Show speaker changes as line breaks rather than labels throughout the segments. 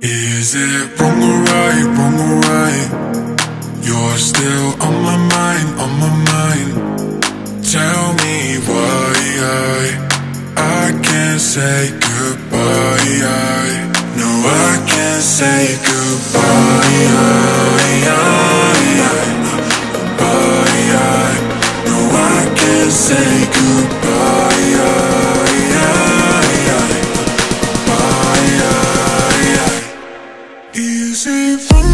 Is it wrong or right, wrong or right? You're still on my mind, on my mind. Tell me why I, I can't say goodbye. I, No, I can't say goodbye. I see from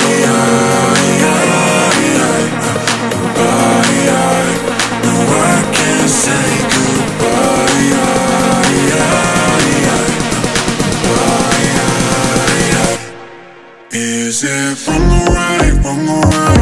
Is it wrong or right, wrong or right?